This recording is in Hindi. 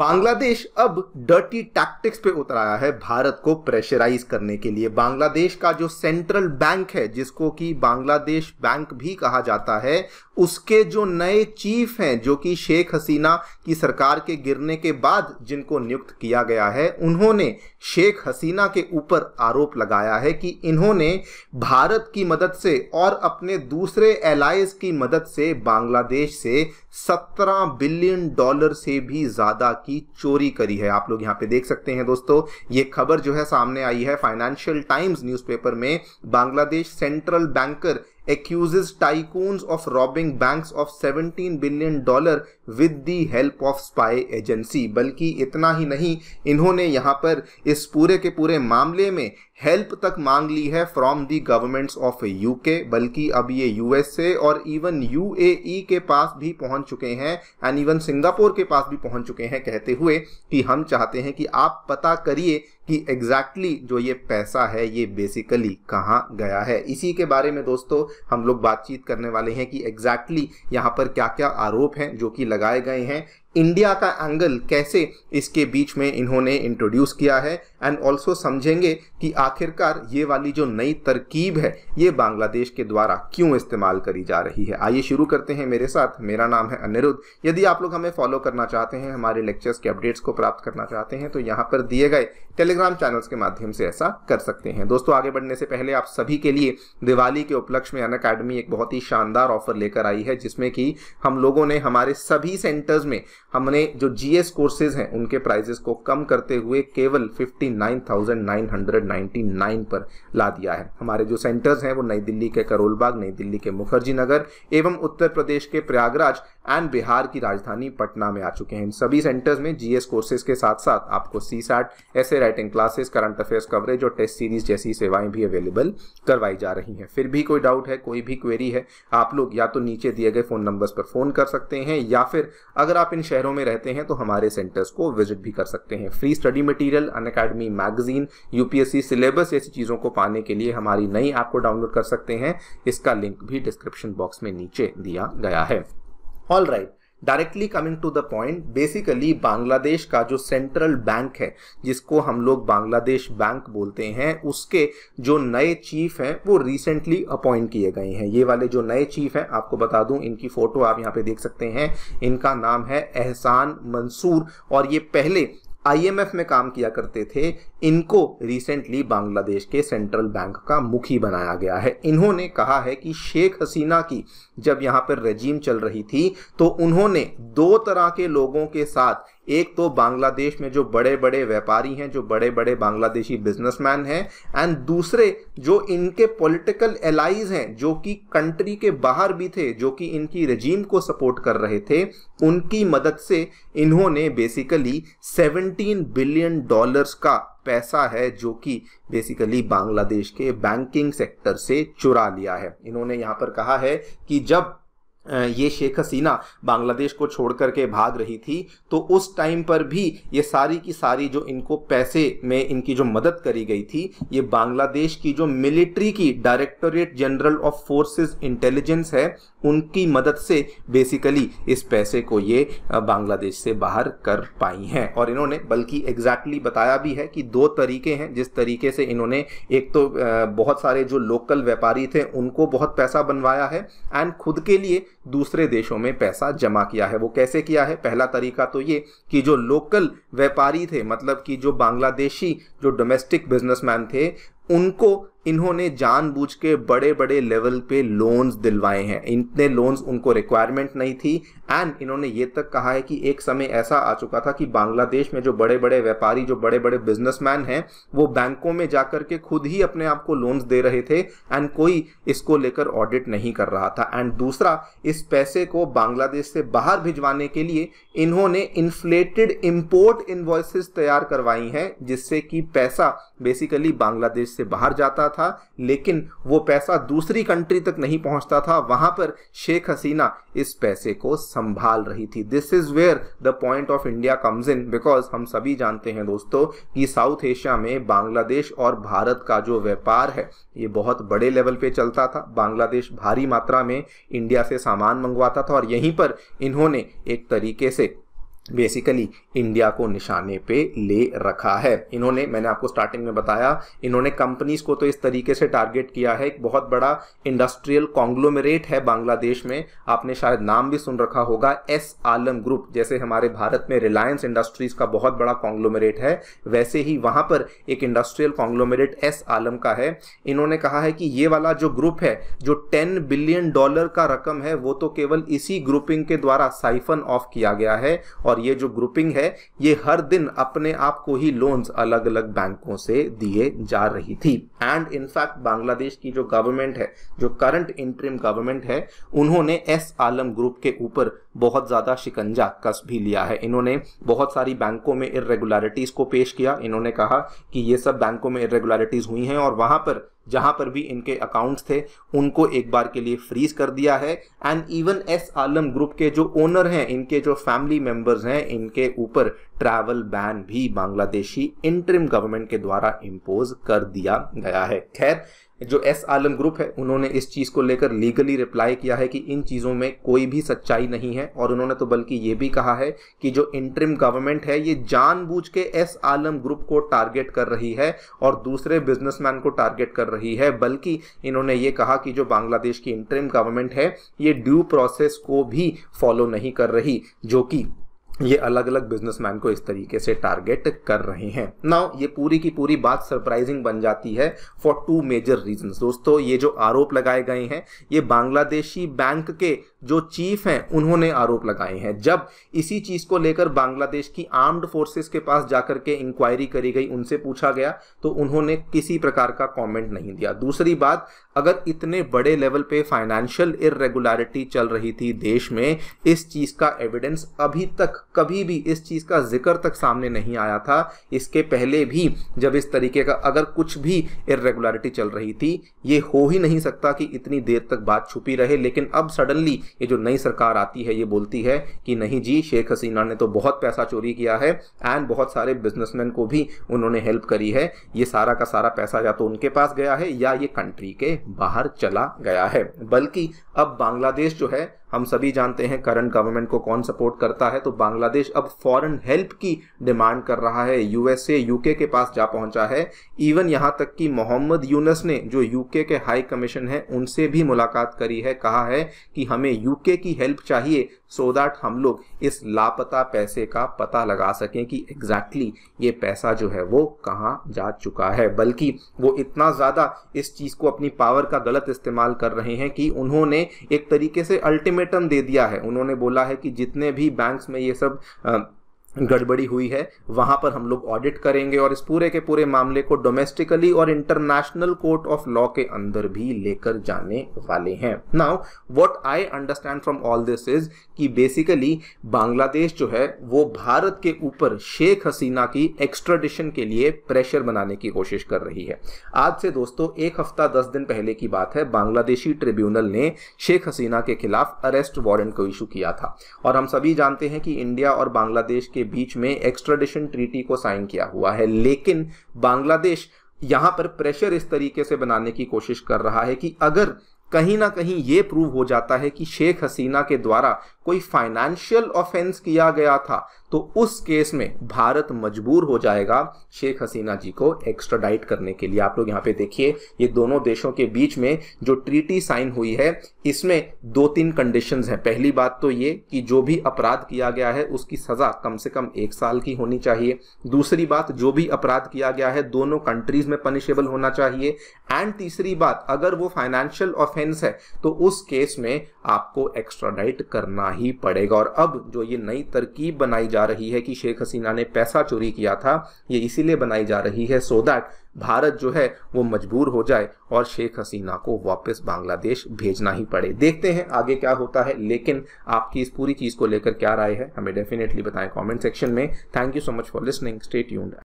बांग्लादेश अब डर्टी टैक्टिक्स पे उतर आया है भारत को प्रेशराइज करने के लिए। बांग्लादेश का जो सेंट्रल बैंक है, जिसको कि बांग्लादेश बैंक भी कहा जाता है, उसके जो नए चीफ हैं, जो कि शेख हसीना की सरकार के गिरने के बाद जिनको नियुक्त किया गया है, उन्होंने शेख हसीना के ऊपर आरोप लगाया है कि इन्होंने भारत की मदद से और अपने दूसरे एलाइज की मदद से बांग्लादेश से 17 बिलियन डॉलर से भी ज़्यादा की चोरी करी है। आप लोग यहाँ पे देख सकते हैं दोस्तों, ये खबर जो है सामने आई है फाइनेंशियल टाइम्स न्यूज़पेपर में। Bangladesh central banker accuses tycoons of robbing banks of 17 billion dollar with the help of spy agency बल्कि इतना ही नहीं, इन्होंने यहाँ पर इस पूरे के पूरे मामले में हेल्प तक मांग ली है from the governments of UK बल्कि अब ये यूएसए और इवन यूएई के पास भी पहुँच चुके हैं एंड इवन सिंगापुर के पास भी पहुँच चुके हैं कहते हुए कि हम चाहते हैं कि आप पता करिए कि एग्जैक्टली exactly जो ये पैसा है, ये बेसिकली कहाँ गया है? इसी के बारे में दोस्तों, हम लोग बातचीत करने वाले हैं कि एग्जैक्टली exactly यहाँ पर क्या क्या आरोप हैं जो कि लगाए गए हैं। इंडिया का एंगल कैसे इसके बीच में इन्होंने इंट्रोड्यूस किया है एंड ऑल्सो समझेंगे कि आखिरकार ये वाली जो नई तरकीब है, ये बांग्लादेश के द्वारा क्यों इस्तेमाल करी जा रही है? आइए शुरू करते हैं मेरे साथ। मेरा नाम है अनिरुद्ध। यदि आप लोग हमें फॉलो करना चाहते हैं, हमारे लेक्चर्स के अपडेट्स को प्राप्त करना चाहते हैं तो यहाँ पर दिए गए टेलीग्राम चैनल्स के माध्यम से ऐसा कर सकते हैं। दोस्तों, आगे बढ़ने से पहले आप सभी के लिए दिवाली के उपलक्ष्य में अन अकेडमी एक बहुत ही शानदार ऑफ़र लेकर आई है, जिसमें कि हम लोगों ने, हमारे सभी सेंटर्स में हमने जो जीएस कोर्सेज हैं उनके प्राइजेस को कम करते हुए केवल 59,999 पर ला दिया है। हमारे जो सेंटर्स हैं वो नई दिल्ली के करोलबाग नई दिल्ली के मुखर्जी नगर एवं उत्तर प्रदेश के प्रयागराज एंड बिहार की राजधानी पटना में आ चुके हैं। इन सभी सेंटर्स में जीएस कोर्सेज के साथ साथ आपको C SAT essay writing classes current affairs coverage और टेस्ट सीरीज़ जैसी सेवाएँ भी अवेलेबल करवाई जा रही हैं। फिर भी कोई डाउट है कोई भी क्वेरी है आप लोग या तो नीचे दिए गए फ़ोन नंबर्स पर फ़ोन कर सकते हैं या फिर अगर आप इन शहरों में रहते हैं तो हमारे सेंटर्स को विज़िट भी कर सकते हैं। Free study material Unacademy magazine UPSC syllabus ऐसी चीज़ों को पाने के लिए हमारी नई ऐप को डाउनलोड कर सकते हैं। इसका लिंक भी डिस्क्रिप्शन बॉक्स में नीचे दिया गया है। All right directly coming to the point basically Bangladesh का जो सेंट्रल बैंक है, जिसको हम लोग बांग्लादेश बैंक बोलते हैं, उसके जो नए चीफ हैं, वो रिसेंटली अपॉइंट किए गए हैं। ये वाले जो नए चीफ हैं, आपको बता दूँ, इनकी फ़ोटो आप यहाँ पे देख सकते हैं। इनका नाम है एहसान मंसूर, और ये पहले आईएमएफ में काम किया करते थे, इनको रिसेंटली बांग्लादेश के सेंट्रल बैंक का मुखी बनाया गया है। इन्होंने कहा है कि शेख हसीना की जब यहाँ पर रजीम चल रही थी तो उन्होंने दो तरह के लोगों के साथ एक तो बांग्लादेश में जो बड़े बड़े व्यापारी हैं, जो बड़े बड़े बांग्लादेशी बिजनेसमैन हैं एंड दूसरे जो इनके पॉलिटिकल एलाइज हैं, जो कि कंट्री के बाहर भी थे, जो कि इनकी रजीम को सपोर्ट कर रहे थे, उनकी मदद से इन्होंने बेसिकली 17 बिलियन डॉलर्स का पैसा है, जो कि बेसिकली बांग्लादेश के बैंकिंग सेक्टर से चुरा लिया है। इन्होंने यहाँ पर कहा है कि जब ये शेख हसीना बांग्लादेश को छोड़ करके भाग रही थी तो उस टाइम पर भी ये सारी की सारी जो इनको पैसे में इनकी जो मदद करी गई थी, ये बांग्लादेश की जो मिलिट्री की directorate general of forces intelligence है उनकी मदद से बेसिकली इस पैसे को ये बांग्लादेश से बाहर कर पाई हैं। और इन्होंने, बल्कि एग्जैक्टली exactly बताया भी है कि दो तरीके हैं, जिस तरीके से इन्होंने, एक तो बहुत सारे जो लोकल व्यापारी थे, उनको बहुत पैसा बनवाया है एंड खुद के लिए दूसरे देशों में पैसा जमा किया है। वो कैसे किया है? पहला तरीका तो ये कि जो लोकल व्यापारी थे मतलब कि जो बांग्लादेशी, जो डोमेस्टिक बिजनेसमैन थे, उनको इन्होंने जानबूझ के बड़े बड़े लेवल पे लोन्स दिलवाए हैं। इतने लोन्स उनको रिक्वायरमेंट नहीं थी। एंड इन्होंने ये तक कहा है कि एक समय ऐसा आ चुका था कि बांग्लादेश में जो बड़े बड़े व्यापारी, जो बड़े बड़े बिजनेसमैन हैं, वो बैंकों में जाकर के खुद ही अपने आप को लोन्स दे रहे थे एंड कोई इसको लेकर ऑडिट नहीं कर रहा था। एंड दूसरा, इस पैसे को बांग्लादेश से बाहर भिजवाने के लिए इन्होंने इन्फ्लेटेड इम्पोर्ट इन्वॉइसिस तैयार करवाई हैं, जिससे कि पैसा बेसिकली बांग्लादेश से बाहर जाता था, लेकिन वो पैसा दूसरी कंट्री तक नहीं पहुँचता था, वहाँ पर शेख हसीना इस पैसे को संभाल रही थी। This is where the point of India comes in because हम सभी जानते हैं दोस्तों कि साउथ एशिया में बांग्लादेश और भारत का जो व्यापार है, ये बहुत बड़े लेवल पे चलता था। बांग्लादेश भारी मात्रा में इंडिया से सामान मंगवाता था और यहीं पर इन्होंने एक तरीके से बेसिकली इंडिया को निशाने पे ले रखा है। इन्होंने, मैंने आपको स्टार्टिंग में बताया, इन्होंने कंपनीज़ को तो इस तरीके से टारगेट किया है। एक बहुत बड़ा इंडस्ट्रियल कॉन्ग्लोमरेट है बांग्लादेश में। आपने शायद नाम भी सुन रखा होगा, एस आलम ग्रुप, जैसे हमारे भारत में रिलायंस इंडस्ट्रीज़ का बहुत बड़ा कॉन्ग्लोमरेट है। वैसे ही वहाँ पर एक इंडस्ट्रियल कॉन्ग्लोमरेट एस आलम का है। इन्होंने कहा है कि ये वाला जो ग्रुप है, जो टेन बिलियन डॉलर का रकम है, वो तो केवल इसी ग्रुपिंग के द्वारा साइफन ऑफ़ किया गया है और और ये जो ग्रुपिंग है, ये हर दिन अपने आप को ही लोन्स अलग अलग बैंकों से दिए जा रही थी। एंड इनफैक्ट बांग्लादेश की जो गवर्नमेंट है, जो करंट इंटरिम गवर्नमेंट है, उन्होंने एस आलम ग्रुप के ऊपर बहुत ज़्यादा शिकंजा कस भी लिया है। इन्होंने बहुत सारी बैंकों में इरेगुलरिटीज़ को पेश किया। इन्होंने कहा कि ये सब बैंकों में इरेगुलरिटीज़ हुई हैं और वहाँ पर जहाँ पर भी इनके अकाउंट्स थे, उनको एक बार के लिए फ्रीज कर दिया है। And even S Alam group के जो ओनर हैं, इनके जो फैमिली मेंबर्स हैं, इनके ऊपर ट्रैवल बैन भी बांग्लादेशी इंटरिम गवर्नमेंट के द्वारा इम्पोज कर दिया गया है। खैर जो एस आलम ग्रुप है, उन्होंने इस चीज़ को लेकर लीगली रिप्लाई किया है कि इन चीज़ों में कोई भी सच्चाई नहीं है। और उन्होंने तो बल्कि ये भी कहा है कि जो इंटरिम गवर्नमेंट है, ये जानबूझ के एस आलम ग्रुप को टारगेट कर रही है और दूसरे बिजनेसमैन को टारगेट कर रही है। बल्कि इन्होंने ये कहा कि जो बांग्लादेश की इंटरिम गवर्नमेंट है, ये ड्यू प्रोसेस को भी फॉलो नहीं कर रही, जो कि ये अलग अलग बिजनेसमैन को इस तरीके से टारगेट कर रहे हैं। नाउ ये पूरी की पूरी बात सरप्राइजिंग बन जाती है फॉर टू मेजर रीजन दोस्तों, ये जो आरोप लगाए गए हैं, ये बांग्लादेशी बैंक के जो चीफ हैं, उन्होंने आरोप लगाए हैं। जब इसी चीज़ को लेकर बांग्लादेश की आर्म्ड फोर्सेस के पास जाकर के इंक्वायरी करी गई, उनसे पूछा गया तो उन्होंने किसी प्रकार का कमेंट नहीं दिया। दूसरी बात, अगर इतने बड़े लेवल पे फाइनेंशियल इरेगुलरिटी चल रही थी देश में, इस चीज़ का एविडेंस अभी तक कभी भी इस चीज़ का ज़िक्र तक सामने नहीं आया था। इसके पहले भी जब इस तरीके का अगर कुछ भी इरेगुलरिटी चल रही थी, ये हो ही नहीं सकता कि इतनी देर तक बात छुपी रहे। लेकिन अब सडनली ये जो नई सरकार आती है, ये बोलती है कि नहीं जी, शेख हसीना ने तो बहुत पैसा चोरी किया है एंड बहुत सारे बिजनेसमैन को भी उन्होंने हेल्प करी है। ये सारा का सारा पैसा या तो उनके पास गया है या ये कंट्री के बाहर चला गया है। बल्कि अब बांग्लादेश जो है हम सभी जानते हैं करंट गवर्नमेंट को कौन सपोर्ट करता है तो बांग्लादेश अब फॉरेन हेल्प की डिमांड कर रहा है। यूएसए यूके के पास जा पहुँचा है। इवन यहाँ तक कि मोहम्मद यूनस ने जो यूके के हाई कमीशन है, उनसे भी मुलाकात करी है, कहा है कि हमें यूके की हेल्प चाहिए सो दैट हम लोग इस लापता पैसे का पता लगा सकें कि एग्जैक्टली exactly ये पैसा जो है वो कहाँ जा चुका है। बल्कि वो इतना ज़्यादा इस चीज़ को अपनी पावर का गलत इस्तेमाल कर रहे हैं कि उन्होंने एक तरीके से अल्टीमेटम दे दिया है। उन्होंने बोला है कि जितने भी बैंक्स में ये सब गड़बड़ी हुई है, वहाँ पर हम लोग ऑडिट करेंगे और इस पूरे के पूरे मामले को डोमेस्टिकली और इंटरनेशनल कोर्ट ऑफ़ लॉ के अंदर भी लेकर जाने वाले हैं। Now what I understand from all this is कि बेसिकली बांग्लादेश जो है, वो भारत के ऊपर शेख हसीना की एक्स्ट्राडिशन के लिए प्रेशर बनाने की कोशिश कर रही है। आज से दोस्तों, एक हफ़्ता दस दिन पहले की बात है, बांग्लादेशी ट्रिब्यूनल ने शेख हसीना के खिलाफ अरेस्ट वारंट को इशू किया था। और हम सभी जानते हैं कि इंडिया और बांग्लादेश के बीच में एक्स्ट्राडिशन ट्रीटी को साइन किया हुआ है। लेकिन बांग्लादेश यहाँ पर प्रेशर इस तरीके से बनाने की कोशिश कर रहा है कि अगर कहीं ना कहीं ये प्रूव हो जाता है कि शेख हसीना के द्वारा कोई फाइनेंशियल ऑफेंस किया गया था तो उस केस में भारत मजबूर हो जाएगा शेख हसीना जी को एक्स्ट्राडाइट करने के लिए। आप लोग यहाँ पे देखिए, ये दोनों देशों के बीच में जो ट्रीटी साइन हुई है, इसमें दो तीन कंडीशंस हैं। पहली बात तो ये कि जो भी अपराध किया गया है, उसकी सजा कम से कम एक साल की होनी चाहिए। दूसरी बात, जो भी अपराध किया गया है, दोनों कंट्रीज़ में पनिशेबल होना चाहिए। एंड तीसरी बात, अगर वो फाइनेंशियल ऑफेंस है तो उस केस में आपको एक्स्ट्राडाइट करना ही पड़ेगा। और अब जो ये नई तरकीब बनाई जा रही है कि शेख हसीना ने पैसा चोरी किया था, ये इसीलिए बनाई जा रही है सो दैट भारत जो है, वो मजबूर हो जाए और शेख हसीना को वापस बांग्लादेश भेजना ही पड़े। देखते हैं आगे क्या होता है, लेकिन आपकी इस पूरी चीज़ को लेकर क्या राय है, हमें डेफिनेटली बताएँ कमेंट सेक्शन में। Thank you so much for listening stay tuned